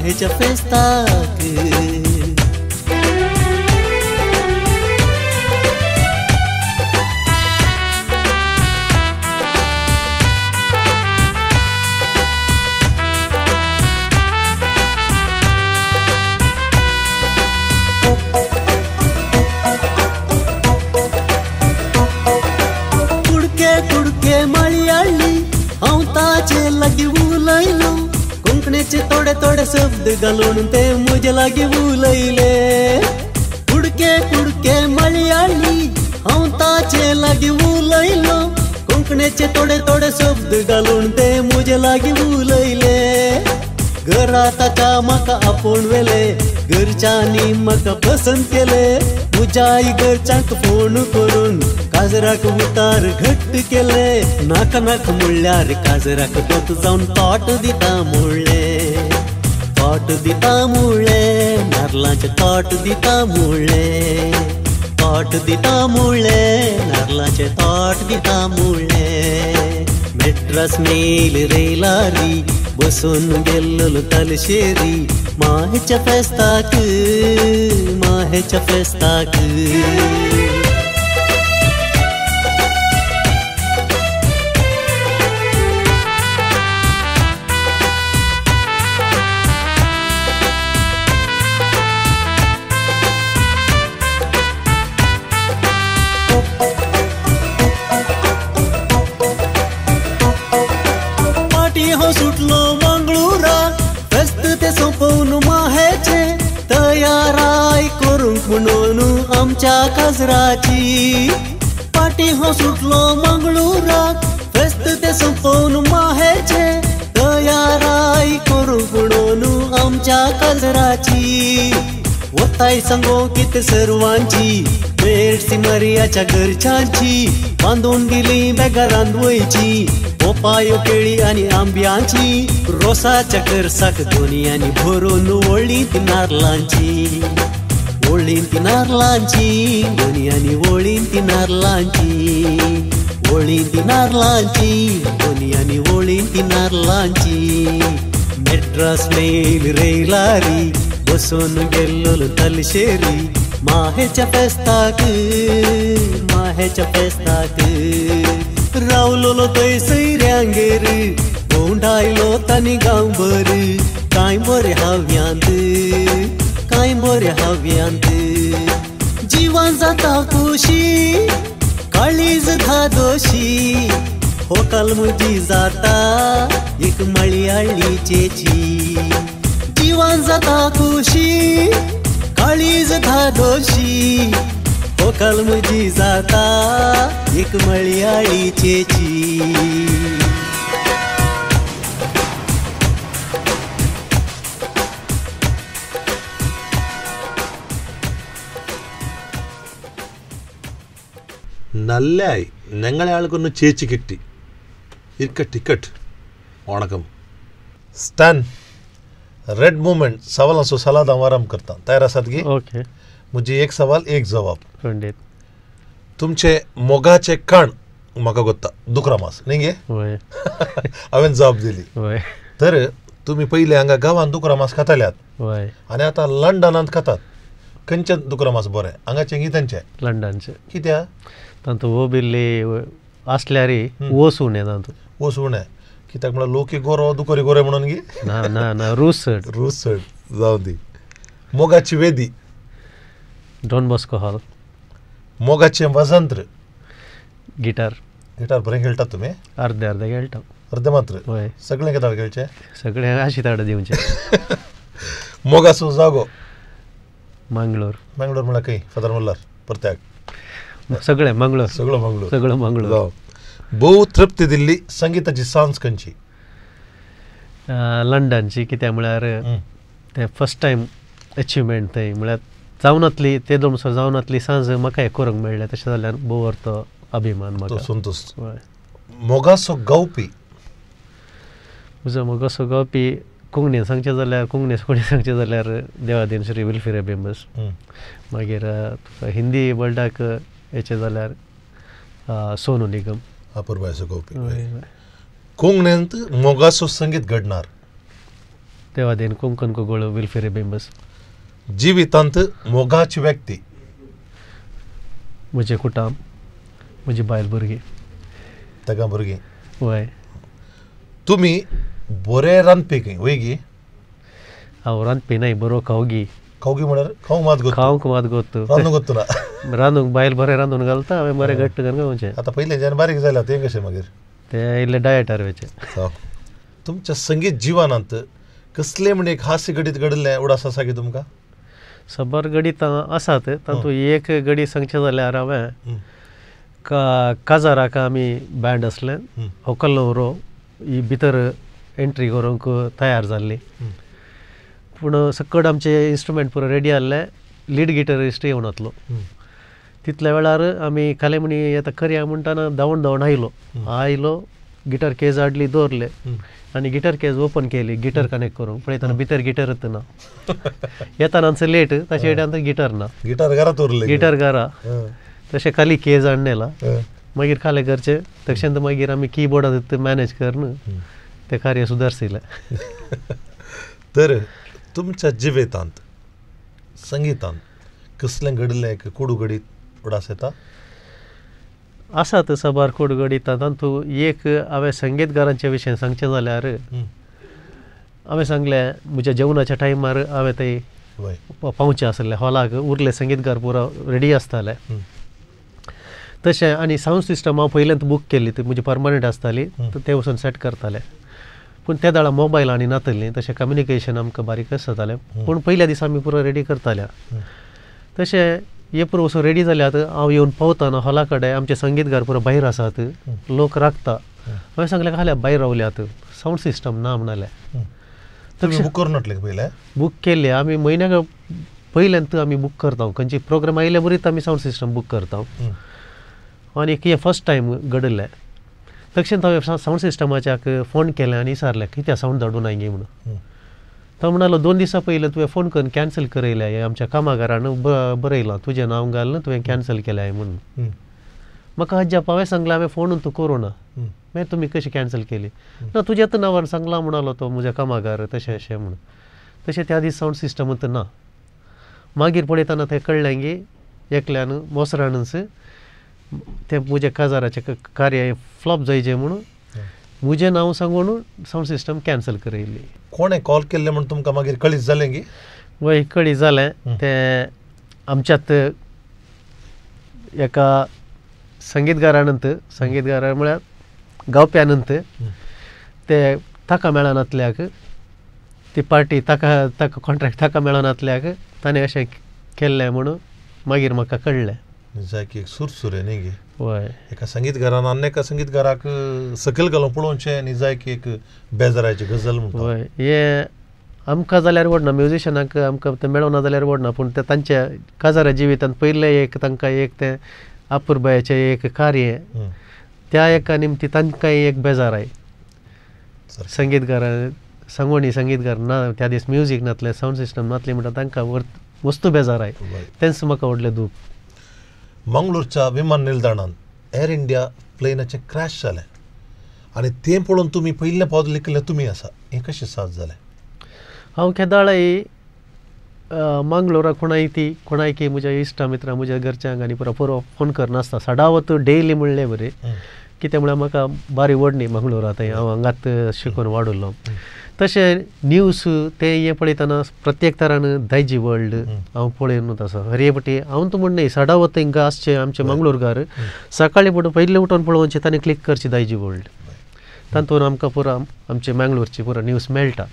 barreja festaque कुडके कुडके मळी हळली अवताचे लगी थोडे थोडे शब्द घालून ते मुझे लागीं उलयले कुडके कुडके मळयाळी हांव ताचे लागीं उलयलो कोंकणीचे थोडे थोडे शब्द घालून ते मुझे लागीं उलयले घरा ताका म्हाका आपोण वेले? घरच्यांनी म्हाका पसंत केले. म्हज्या आई घरच्यांक फोन करून काजराक उतार घट्ट केले. नाका नाक मुळ्यार काजराक दोत जावन तोट दिता म्हणले तोट दिता म्हणले नारळांचे तोट दिता म्हणले तोट दिता म्हणले नारळांचे तोट दिता म्हणले मेट्रस मेल रेलारी बसून गेल्लो तलशेरी. माहेच्या फेस्ताक माहेच्या फेस्ताक. आमच्या कजराची. पाटी हो सुटलो मंगळुराक फेस्त ते संपवून माहेचे तयाराई करू म्हणून आमच्या कजराची. वताय सांगो कित सर्वांची. बेडसी मरियाच्या घरच्यांची. बांधून दिली बेगा रांदवयची ओपायो केळी आणि आंब्याची. रोसाच्या करसाक दोनयांनी भरून वळली ती नारलांची. ओळीन ती नारलांची दोनयांनी ओळीन ती नारलांची ओळीन ती नारलांची दोनयांनी ओळीन ती नारलांची मेट्रास मेल रेलारी बसून गेल्लो तलशेरी माहेच्या फेस्ताक माहेच्या फेस्ताक रावलोलो थंय सैऱ्यांगेर गोंडायलो तानी गांवभर कांय बरे हाव्यांत. जिवान जाता खुशी काळीज धादोशी. हो म्हजी जाता एक मळयाळीचेची जिवान जाता खुशी काळीज धादोशी. हो म्हजी जाता एक मळयाळीचेची നല്ലായി ഞങ്ങളെ ആൾക്കൊന്ന് ചേച്ചി കിട്ടി ഇരിക്കട്ട് ticket वणकम Stan red movement सवालांचो salad हांव आराम करता तयार आसात गी ओके म्हजी एक सवाल एक जवाब पंडित तुमचे मोगाचे काण म्हाका कोत्ता दुकरा मास न्ही गे वय हांवें जबाब दिली वय तर तुमी पयले हांगा गांवांत दुकरा मास खाताल्यात वय आनी आतां लंडनांत खातात खंयचें दुकरा मास बरें हांगाचें की तेंचें लंडनचे कित्याक हम्म. वसून येता तांतू वस उणें कित्याक म्हळ्यार लोकी गोरो दुकोरी गोरे म्हणून गी ना ना ना रूस चड रूस चड जावं दी मोगाची वेदी डॉन बॉस्को हॉल मोगाचें वजंत्र गिटार गिटार बरें खेळटात तुमी अर्दे अर्दे खेळटा अर्दे मात्र वय सगळें घेतात खेळचें सगळे अशी ताड दिवचे मोगाचो जागो मंगळूर मंगळूर म्हळ्यार खंय फादर मल्लार परत्याक सगळे मंगळूर. सगळो मंगळूर. सगळं मंगळूर. जावं भोव तृप्ती दिल्ली संगीताची सांज खंयची लंडनची कित्याक म्हळ्यार. ते फर्स्ट टायम अचिवमेंट थंय म्हळ्यार जावनातली ते दोन वर्सां जावनातली सांज म्हाका हें करूंक मेळ्ळें तशें जाल्यार भोव अर्थ अभिमान तो म्हाका संतोश हय. मोगाचो गावपी म्हजो मगो असो गावपी कोंकणीन सांगचें जाल्यार कोंकणी कोणी सांगचें जाल्यार देवादीन श्री विल्फिरे बेंबस. मागीर हिंदी वर्ल्डाक हेचें जाल्यार सोनू निगम. हय, हय. कोंकणींत मोगाचो संगीत घडणार. देवादीन कोंकण कोगोळ विल्फिरे बेंबस जिवितांत मोगाची व्यक्ती. म्हजें कुटाम म्हजी बायल भुरगीं तेका भुरगीं वय तुमी बरे रांदपी वय गी हांव रांदपी नाय बरो खावगी खावगी म्हळ्यार खावंक मात गो खावंक मात गोत रांदूंक गोत्तू ना. रांदूंक बायल बरें रांदून घालता हांवें बरें घट्ट करून घेवचें आता पहिल्याच्यान बारीक जाल्या ते कशें मागीर ते इल्ले डायटार वेचे. तुमच्या संगीत जिवनांत कसले म्हणजे एक हास्य घडीत घडलें उडास आसा की तुमकां? सबर गडीत आसात तातूंत एक गडी सांगचें जाल्यार हांवें हं. का काजाराक आमी बँड असलें हं. होकल नवरो ही भितर एंट्री करूंक तयार जाल्ली हं. पूण सकट आमचे इन्स्ट्रुमेंट पुरो रेडी आसले लीड गिटरिस्ट येवन वतलो. तितल्या वेळार आमी खाले म्हणी आतां करया म्हणटाना धांवून धांवून आयलो. आयलो गिटार केज हाडली दवरले. आनी गिटार केज ओपन केली गिटार कनेक्ट करूंक पळयतना भितर गिटारच ना. येताना आमचं लेट तशें येता गिटार ना. गिटार घरात उरले गिटार घरा. तशें खाली केज हाडनेला. मागीर खाले करचे तशेंत मागीर आमी कीबोर्डात मॅनेज करून ते कार्य सुदारसिलें तर तुमच्या जिवेतांत संगीतांत कसलें घडलें एक कोडू घडीत उडास येता आसात सबार कोडगडी तातूंत एक हांवें संगीतकारांच्या विशयी सांगचें जाल्यार. हांवें सांगलें म्हज्या जेवणाच्या टायमार हांवें थंय पावचें आसलें. हॉलाक उरले संगीतकार पुरो रेडी आसताले. तशें आनी सावंड सिस्टम हांव पयलेंत बूक केल्ली. ती म्हजी परमनंट आसताली. ते वचून सेट करताले. पूण त्या दाळा मोबायल आनी नातलीं तशें कम्युनिकेशन आमकां बारीकच जातालें पूण पयल्या दिसा आमी पुरो रेडी करताले हं. तशें हे पुरो वचून रेडी जाल्यात हांव येवन पावताना हॉला कडेन आमचे संगीतकार पुरो भायर आसात. लोक राखता हांवें सांगलें हाल्या भायर रावल्यात. सावंड सिस्टम ना म्हणलें बुक करून पयले बूक केल्ले आमी म्हयन्याक पयल्यांत आमी बूक करता खंयची प्रोग्राम आयले बरीच आमी सावंड सिस्टम बूक करता. आनी हे फर्स्ट टायम घडलें तशेंच हांवें सावंड सिस्टमाच्याक फोन केलें आनी विचारलें कित्या सावंड धाडून आय म्हणून. तो म्हणालो दोन दिसां पयलीं तुवें फोन करून कॅन्सल करयल्या हे आमच्या कामागारान ब बरयलां तुजें नांव घालून तुवें कॅन्सल केल्या म्हणून. म्हाका अजाप हांवें सांगलें हांवें फोन तूं करूं ना हं. मागीर तुमी कशी कॅन्सल केली? ना तुज्याच नांवान सांगला म्हणालो तो म्हज्या कामागार तशें अशें म्हणून. तशें त्या दीस सावंड सिस्टमूच ना. मागीर पळयतना तें कळलें की एकल्यान मोसरानच तें म्हज्या काजाराचें कार्य फ्लॉप जायचें म्हणून म्हजें नांव सांगून सावंड सिस्टम कॅन्सल करयल्ली कोणें कॉल केल्ले म्हण तुमकां मागीर कळीत जालें की? वय कळी जालें. तें आमच्यात एका संगीतकारानंत संगीतकारा म्हळ्यार गावप्यानंत ते ताका मेळनातल्याक ती पार्टी ताका ताका कॉन्ट्रॅक्ट ताका मेळनातल्याक ताणें अशें केल्लें म्हणून मागीर म्हाका कळलें. जाय की एक सुरसुरे न्ही गे एका संगीतकारान आनी एका संगीतकाराक सकयल घालून पळोवचें आनी जाय की एक बेजाराची गजल म्हणटा हे आमकां जाल्यार व्हडना म्युझिशनाक आमकां तें मेळना जाल्यार व्हडना पूण तें तांच्या काजारा जिवितांत पयलें एक तांकां एक तें अपुरबायाचें एक कार्य. त्या एका निमती तांकांय एक बेजार आय. संगीतकार सांगोणी संगीतकार ना त्या दीस म्युजीक नातलें सावंड सिस्टम नातलें म्हणटा तांकां वस्तू बेजार आय. तेंच म्हाका व्हडलें दूख मंगळूरच्या विमान निल्दाणान एर इंडिया प्लेनाचें क्रॅश जालें आनी तें पळोवन तुमी पयलें पावल लिखलें तुमी आसा हें कशें साद जालें हांव केदाळाय मंगलोरा कोणाय ती कोणाय की म्हज्या इश्टा मित्रां म्हज्या घरच्यांक आनी पुरो पुरो फोन करनासता सडावत डेली म्हणलें बरें. कित्याक म्हळ्यार म्हाका बारी व्हडली मंगळूरा थंय हांव हांगात शिकून वाडुल्लो तशें न्यूज तें हें पळयतना प्रत्येक तरान दायजी वर्ल्ड हांव पळयनूच आसा हरे पटी हांव तूं म्हणणें सडावत हिंगा आसचे आमचे मंगळूरकार सकाळीं पडून पयलीं उठोन पळोवचें तांणी क्लिक करची दायजी वर्ल्ड तातूंत आमकां पुरो आमचे मंगळूरची पुरो न्यूज मेळटा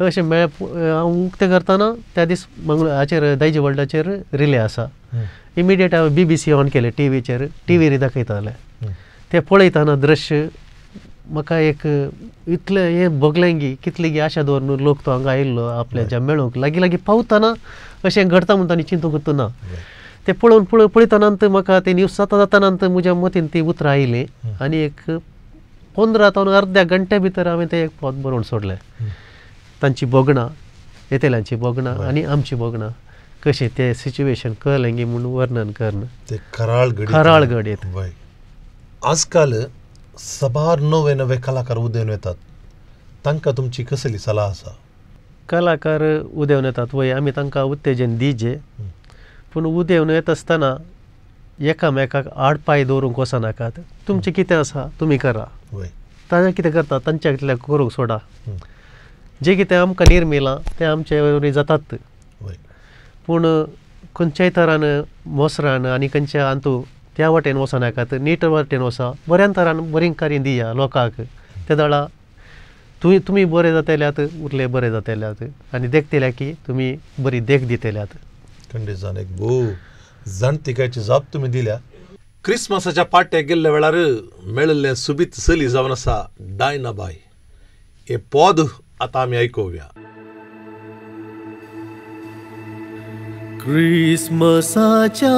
अशें मेळ हांव उक्तें करतना त्या दीस मंगळ हाचेर दायजी वर्ल्डाचेर रिले आसा इमिडियट हांवें बी बी सी ऑन केलें टी व्हीचेर टी व्ही दाखयताले तें पळयतना दृश्य म्हाका एक इतलें हें भोगलें गी कितली गी आशा दवरून लोक तो हांगा आयिल्लो आपल्या ज्या मेळूंक. लागीं लागीं पावतना अशें घडटा म्हणटा आनी चिंतूंक ना तें पळोवन पळय पळयतानांत म्हाका तें न्यूज जाता जातानांत म्हज्या मतीन ती उतरां आयली. आनी एक पंदरा तावन अर्द्या घंटे भितर हांवें तें एक पोत बरोवन सोडलें. तांची बोगणां येतेल्यांची बोगणां आनी आमची बोगणां. कशें तें सिच्युएशन कळलें गी म्हणून वर्णन करणं. ते कराळ कराळ घडयेत. आजकाल सबार नवे नवे कलाकार उदेवन येतात. तांकां तुमची कसली सलाह आसा कलाकार उदेवन येतात. वय आमी तांकां उत्तेजन दिजे. पूण उदेवन येत आसतना एकामेकाक आड पांय दवरूंक वचनाकात तुमचें कितें आसा तुमी करा. ताणें कितें करता? तांच्या कितल्या करूंक सोडा. जें कितें आमकां निर्मिलां तें आमचे वरवीं जातात. पूण खंयच्याय तरान मोसरान आनी खंयच्या अंतू त्या वाटेन वचनाकात नीट वाटेन वसा बऱ्यान तरान बरी कार्य दिया लोकांक. त्या दळा तुमी तुमी बरे जातल्यात उरले बरे जातल्यात आनी देखतल्या की तुमी बरी देख दितल्यात. खंडीसान एक भोव जाणतिकायची जाप तुम्ही दिल्या. क्रिसमसाच्या पाट्याक गेल्ल्या वेळार मेळिल्लें सुबीत चली जावन आसा डायनाबाय हे पद आतां आमी आयकोवया क्रिसमसाच्या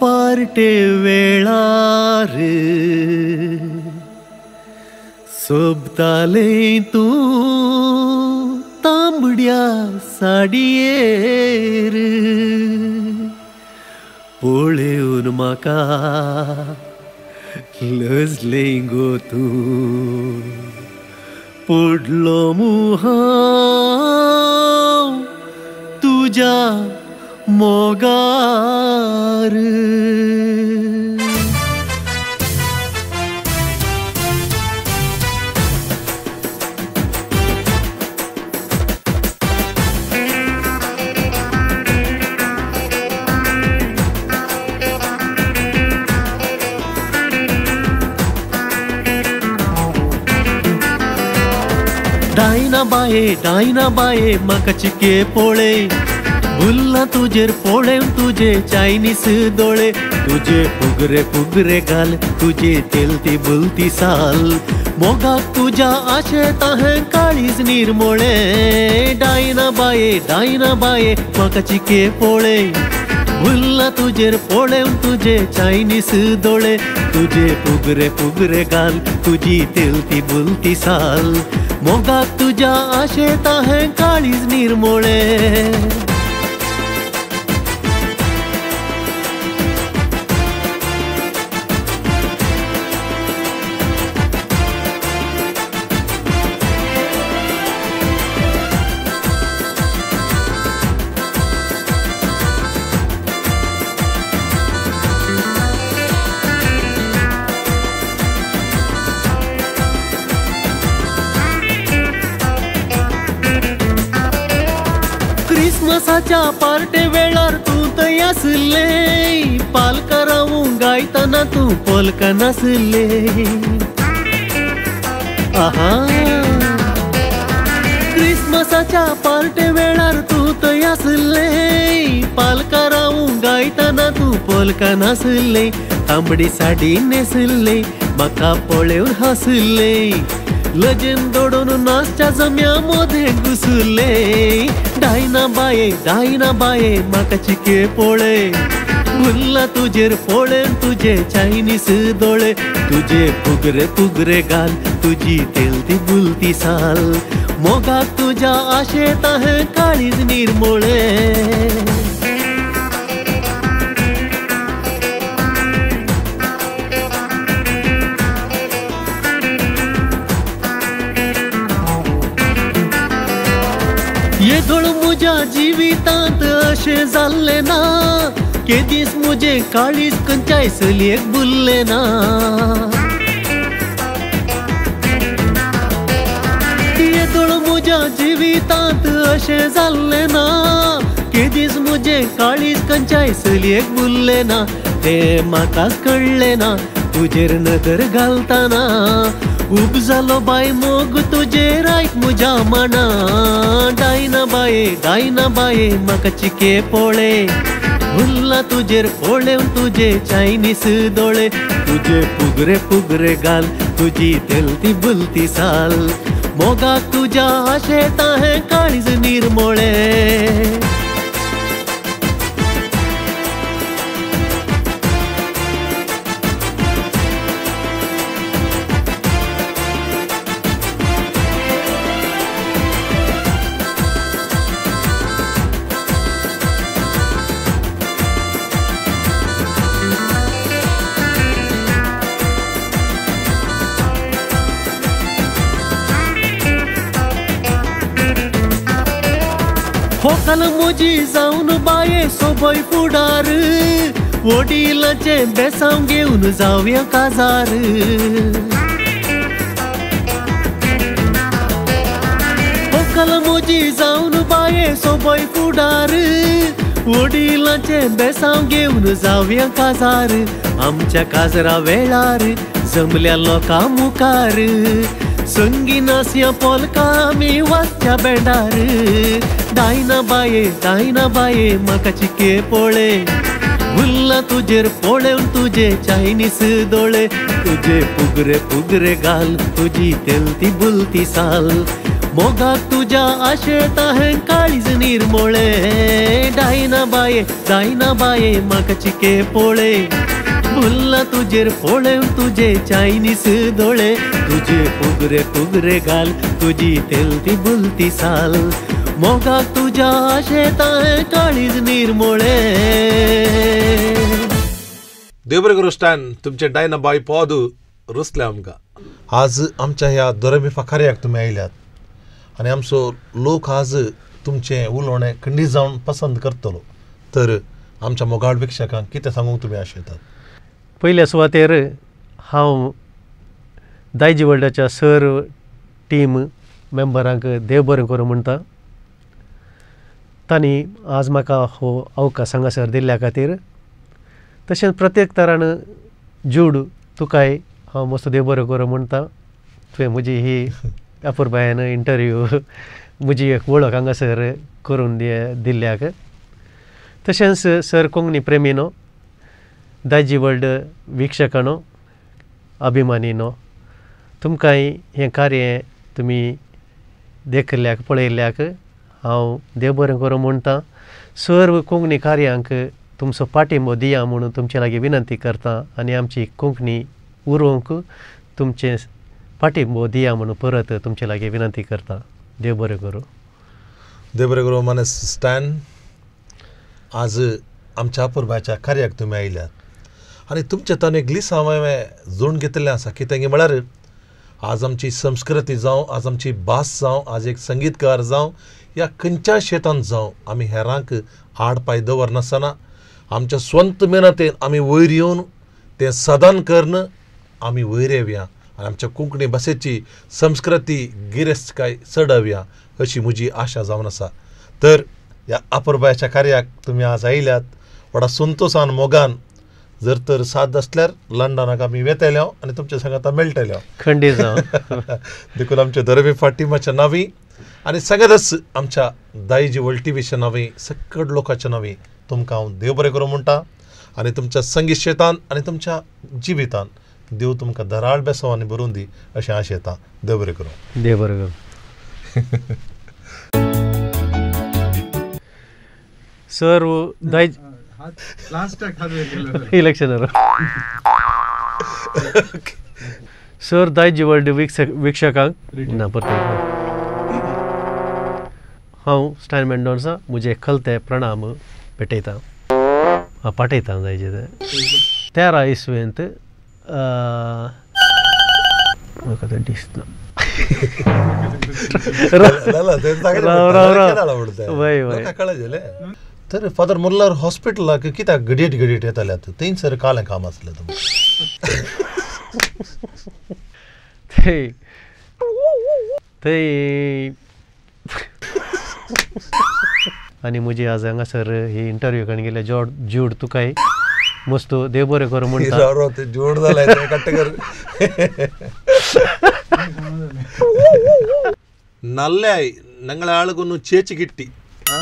पार्टे वेळार. सोबताले तूं तांबड्या साडयेर. पळेवन म्हाका लजले गो तूं पडलो मुहा तुझ्या मोगार डायना बाये डायना बाये म्हाका चिके पोळे भुल्ला तुजेर पोळे तुजे चायनीस दोळे तुजे फुगरे फुगरे घाल तुझे तेलती बुलती साल. मोगाक तुज्या आशे ताहे काळीज निर्मोळे डायना बाये डायना बाये म्हाका चिके पोळे. भुल्ला तुजेर पोळे तुजे चायनीस दोळे तुजे फुगरे फुगरे घाल तुजी तेलती बुलती साल. मोगाक तुज्या आशे ताहे काळीज निर्मोळे. क्रिसमसाच्या पार्टे वेळार तूं थंय आसले पालका रावूंक गायतना तूं पोलका नासले. आहा. क्रिसमसाच्या पार्टे वेळार तूं थंय आसले पालका रावूंक गायतना तूं पोलक नासले. तांबडी साडी नेसले म्हाका पळेवर हसले. लजेन दडोन नाचच्या जम्या मोदे घुसले डायना बाये डायना बाये म्हाका चिके पोळे भुल्ला तुजेर पोळे तुझे चायनीस दोळे तुजे फुगरे फुगरे घाल तुजी तेलती बुलती साल मोगाक तुज्या आशेत हें काळीज निर्मोळे येदोळ म्हज्या जिवितांत अशें जाल्लें ना. केदीस म्हजे काळीज खंयच्याय चलयेक बुल्लें ना. येदोळ म्हज्या जिवितांत अशें जाल्लें ना. केदीस म्हजें म्हजे काळीज खंयच्याय चलयेक ना. तें म्हाकाच कळ्ळें ना तुजेर नदर घालतना. खूब जालो बाय मोग तुजेर आयक म्हज्या मना। डायना बाये डायना बाये म्हाका चिके पोळे भुल्ला तुजेर पोळेवन तुजे चायनीस दोळे तुजे पुगरे फुगरे घाल तुजी तेलती बुलती साल। मोगाक तुज्या आशेत हें काळीज निर्मोळे होकल मोजी जावन बाये सोबय फुडार वडिलाचे बेसांव घेवन जावया काजार होकल मोजी जावन बाये घे सोबय फुडार वडिलांचे बेसांव घेवन जावया काजार आमच्या काजरा वेळार जमल्या लोकां मुखार संगीनास्या पोलका मी वाजच्या बेंडार. दायना बाये दायना बाये म्हाका चिके पोळे. गुल्ला तुजेर पोळेवन तुजे चायनीस दोळे. तुजे पुगरे पुगरे घाल तुजी तेलती बुलती साल. मोगाक तुझ्या आशेता हे काळीज निर्मोळे. डायना बाये डायना बाये म्हाका चिके पोळे. भुल्ला तुजेर पोळेवन तुझे चायनीस दोळे. तुझे पुगरे पुगरे गाल तुझी तेलती बुलती साल. मोगाक तुझ्या आशेत आहे काळीज निर्मोळे. देव बरें करूं स्टॅन तुमचे डायना बाय पोद रुसले आमकां आज आमच्या ह्या दोरेमिफा कार्याक तुमी आयल्यात. आनी आमचो लोक आज तुमचें उलोवणें खंडीत जावन पसंत करतलो. तर आमच्या मोगाळ वीक्षकांक कितें सांगूंक तुमी आशयतात पयल्या सुवातेर हांव दायजी वर्ल्डाच्या सर टीम मेंबरांक देव बरें करूं म्हणटा. तांणी आज म्हाका हो अवकाश हांगासर दिल्ल्या खातीर. तशेंच प्रत्येक तरान जूड तुकाय हांव मस्त देव बरें करूं म्हणटा. तुवें म्हजी ही अपुरबायन इंटरव्यू म्हजी एक वळख हांगासर करून दिल्ल्याक. तशेंच सर कोंकणी प्रेमीनो दायजी वर्ल्ड वीक्षकानो अभिमानीनो तुमकांय हें कार्य तुमी देखल्याक पळयल्याक हांव देव बरें करूं म्हणटा सर्व कोंकणी कार्यांक तुमचो पाठिंबो दिया म्हणून तुमचे लागीं विनंती करता आनी आमची कोंकणी उरोवंक तुमचे पाठिंबो दिया म्हणून परत तुमचे लागीं विनंती करता देव बरें करूं देव बरें करूं मानस स्टॅन आज आमच्या पुरबाच्या कार्याक तुमी आयल्यात आनी तुमचे तान एक हांवें जोडून घेतिल्लें आसा. कित्याक म्हळ्यार आज आमची संस्कृती जावं आज आमची भास जावं आज एक संगीतकार जावं या खंयच्याय शेतांत जावं आमी हेरांक आड पांय दवरनासतना आमच्या स्वंत मेहनतीन आमी वयर येवन तें सदान करन आमी वयर येवया. आनी आमच्या कोंकणी भाशेची संस्कृती गिरेस्तकाय चडवया अशी म्हजी आशा जावन आसा. तर ह्या अपुरबायाच्या कार्याक तुमी आज आयल्यात. व्हडा संतोशान मोगान जर तर साथ आसल्यार लंडनाक आमी वेतले आनी तुमच्या सांगात मेळटले खंडीत जावं. देखून आमच्या दरवे फाटिमाच्या नावी आनी सगळ्याच आमच्या टी व्हीच्या नावी सकट लोकांच्या नावी तुमकां हांव देव बरें करूं म्हणटा. आनी तुमच्या संगीत शेतान आनी तुमच्या जिवितान देव तुमकां धराळ बेसव आनी भरून दी अशें आशेता देव बरें करूं. देव बरें करूं. सर दायज इलेक्शनर सर दायजी वर्ल्ड वीक्षक वीक्षकांक ना परत हांव स्टॅन मेंडोन्सा म्हजे खलते प्रणाम पेटयतां पाठयतां दायजे ते तेरा इसवेंत म्हाका तें दिसना राव, राव, राव. वय, वय. तर फादर मुल्लर हॉस्पिटलाक कित्याक घडयेट घडयेट येताल्यात थंयसर कालें काम आसलें थंय थंय आनी म्हजी आज हांगासर ही इंटरव्यू कडेन गेले जोड जूड तुकाय मस्त देव बरें कर म्हणटा जोड जालें നല്ലായി ഞങ്ങളെ ആളുകൊന്നും ചേച്ചി കിട്ടി ആ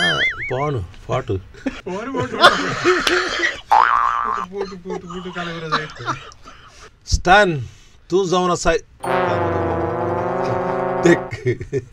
porno, foto. Porno, porno, porno. Puto, puto, puto, calibra aí. Stan, tu zão na sai. Tec.